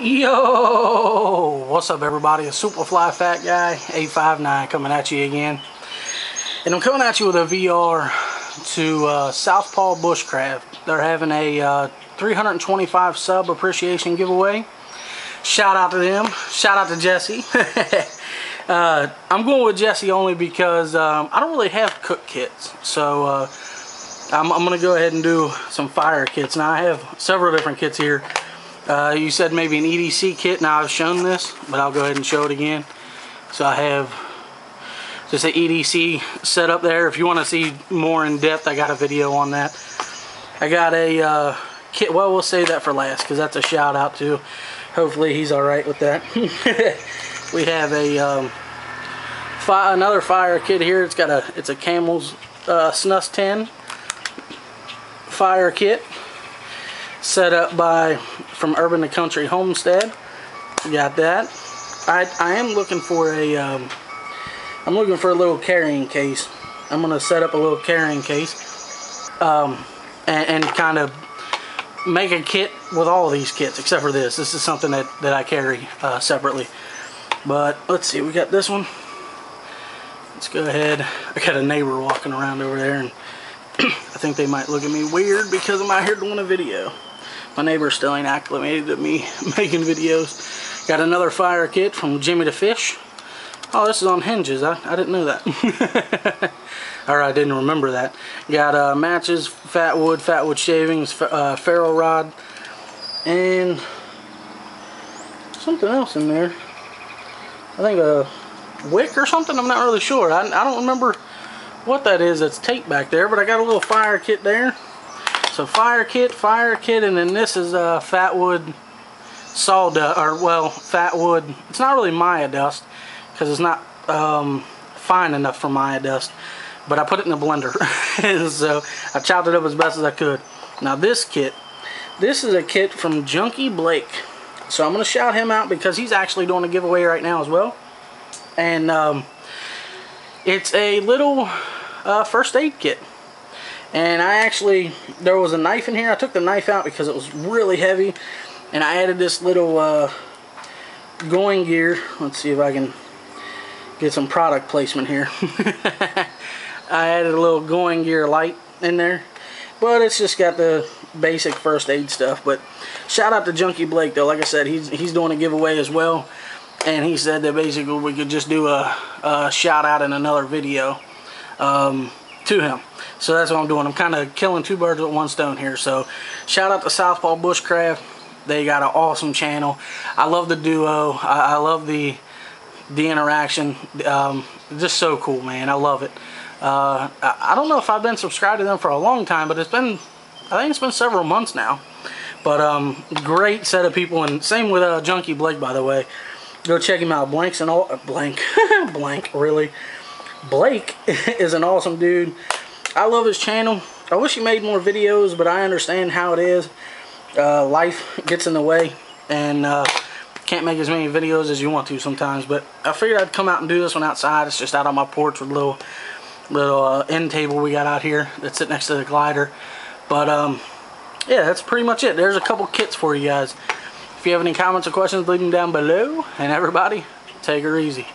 Yo, what's up everybody? A SupaFly Fat Guy 859 coming at you again. And I'm coming at you with a VR to uh, Southpaw Bushcraft. They're having a uh, 325 sub appreciation giveaway. Shout out to them. Shout out to Jesse. uh, I'm going with Jesse only because um, I don't really have cook kits. So uh, I'm, I'm going to go ahead and do some fire kits. Now I have several different kits here. Uh, you said maybe an EDC kit. Now I've shown this, but I'll go ahead and show it again. So I have just an EDC set up there. If you want to see more in depth, I got a video on that. I got a uh, kit. Well, we'll save that for last because that's a shout out to. Hopefully he's all right with that. we have a um, fi another fire kit here. It's got a it's a Camel's uh, SNUS 10 fire kit set up by from Urban to Country Homestead. Got that. I, I am looking for a um, I'm looking for a little carrying case. I'm gonna set up a little carrying case um, and, and kind of make a kit with all these kits except for this. This is something that, that I carry uh, separately. But let's see, we got this one. Let's go ahead. I got a neighbor walking around over there and I think they might look at me weird because I'm out here doing a video. My neighbor still ain't acclimated to me making videos. Got another fire kit from Jimmy the Fish. Oh, this is on hinges. I, I didn't know that. or I didn't remember that. Got uh, matches, fat wood, fat wood shavings, uh, ferro rod, and something else in there. I think a wick or something. I'm not really sure. I, I don't remember what that is that's taped back there, but I got a little fire kit there. So fire kit, fire kit, and then this is uh, fat wood sawdust, or well, fat wood. It's not really Maya dust because it's not um, fine enough for Maya dust. But I put it in the blender, so I chopped it up as best as I could. Now this kit, this is a kit from Junky Blake. So I'm going to shout him out because he's actually doing a giveaway right now as well. And um, it's a little uh, first aid kit. And I actually, there was a knife in here. I took the knife out because it was really heavy. And I added this little uh, going gear. Let's see if I can get some product placement here. I added a little going gear light in there. But it's just got the basic first aid stuff. But shout out to Junky Blake though. Like I said, he's, he's doing a giveaway as well. And he said that basically we could just do a, a shout out in another video um, to him. So that's what I'm doing. I'm kind of killing two birds with one stone here. So shout out to Southpaw Bushcraft. They got an awesome channel. I love the duo. I, I love the the interaction. Um, just so cool, man. I love it. Uh, I, I don't know if I've been subscribed to them for a long time, but it's been, I think it's been several months now. But um, great set of people, and same with uh, Junky Blake, by the way. Go check him out. Blanks and all, blank, blank, really. Blake is an awesome dude. I love his channel. I wish he made more videos, but I understand how it is. Uh, life gets in the way, and uh, can't make as many videos as you want to sometimes. But I figured I'd come out and do this one outside. It's just out on my porch with a little, little uh, end table we got out here that's sitting next to the glider. But um, yeah, that's pretty much it. There's a couple kits for you guys. If you have any comments or questions, leave them down below. And everybody, take her easy.